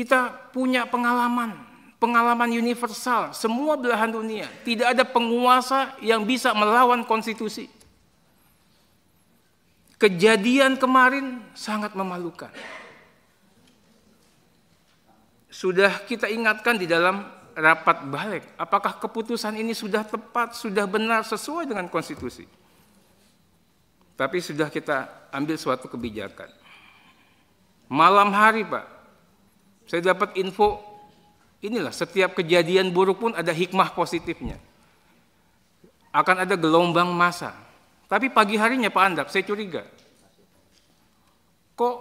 kita punya pengalaman, pengalaman universal, semua belahan dunia. Tidak ada penguasa yang bisa melawan konstitusi. Kejadian kemarin sangat memalukan. Sudah kita ingatkan di dalam rapat balik, apakah keputusan ini sudah tepat, sudah benar, sesuai dengan konstitusi. Tapi sudah kita ambil suatu kebijakan. Malam hari Pak, saya dapat info, inilah setiap kejadian buruk pun ada hikmah positifnya. Akan ada gelombang masa, tapi pagi harinya Pak Andak, saya curiga. Kok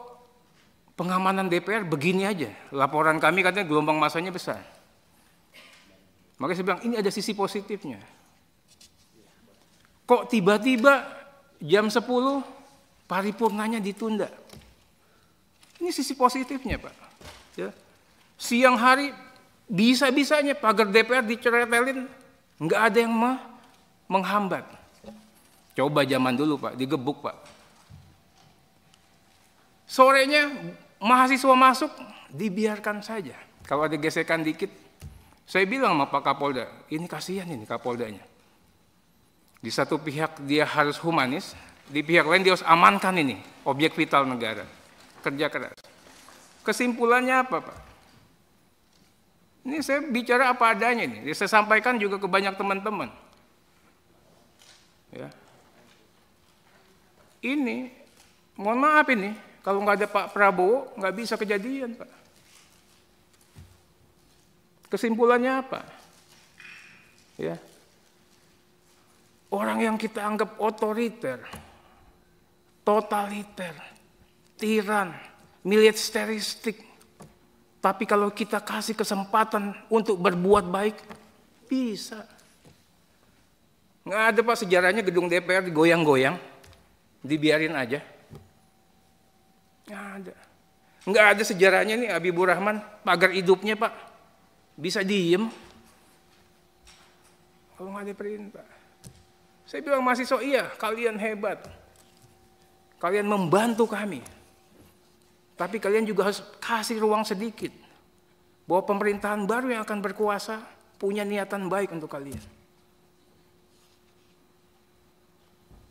pengamanan DPR begini aja? Laporan kami katanya gelombang masanya besar. Makanya saya bilang, ini ada sisi positifnya. Kok tiba-tiba jam 10 paripurnanya ditunda? Ini sisi positifnya Pak. Ya. Siang hari bisa-bisanya pagar DPR diceretelin, nggak ada yang menghambat. Coba zaman dulu Pak, digebuk Pak. Sorenya mahasiswa masuk, dibiarkan saja. Kalau ada gesekan dikit, saya bilang sama Pak Kapolda, ini kasihan ini Kapoldanya. Di satu pihak dia harus humanis, di pihak lain dia harus amankan ini, objek vital negara. Kerja keras. Kesimpulannya apa Pak? Ini saya bicara apa adanya ini. Saya sampaikan juga ke banyak teman-teman. Ya, ini, mohon maaf ini, kalau nggak ada Pak Prabowo nggak bisa kejadian Pak. Kesimpulannya apa? Ya, orang yang kita anggap otoriter, totaliter, tiran, militeristik, tapi kalau kita kasih kesempatan untuk berbuat baik, bisa. Nggak ada pak sejarahnya gedung DPR digoyang-goyang dibiarin aja? Nggak ada. Nggak ada sejarahnya nih Habibur Rahman, pagar hidupnya Pak. Bisa diem. Kalau nggak ada perintah. Saya bilang mahasiswa, iya kalian hebat. Kalian membantu kami. Tapi kalian juga harus kasih ruang sedikit. Bahwa pemerintahan baru yang akan berkuasa punya niatan baik untuk kalian.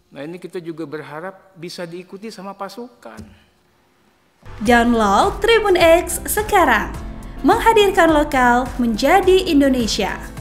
Nah ini kita juga berharap bisa diikuti sama pasukan. Download Tribun X sekarang, menghadirkan lokal menjadi Indonesia.